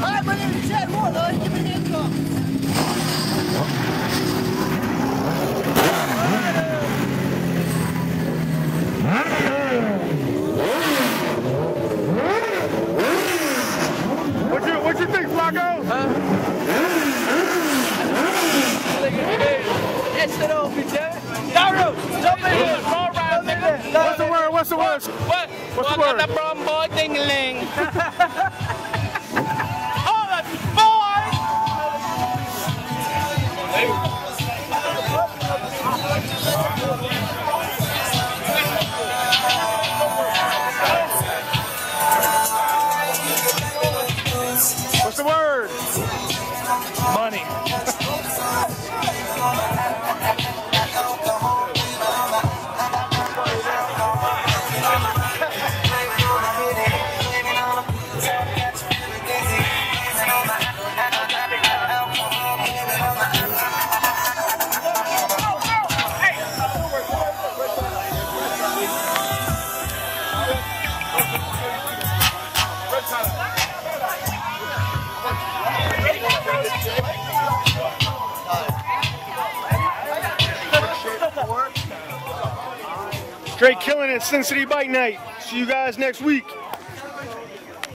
Alright, bring in the chat more, though. Give me the intro. What you what you think, Flacco? That shit off, bitch. Daru, jump in here. All right, nigga. What's the word? What's the word? What? What's the word? brown boy dingling? Straight killing it, Sin City Bike Night. See you guys next week.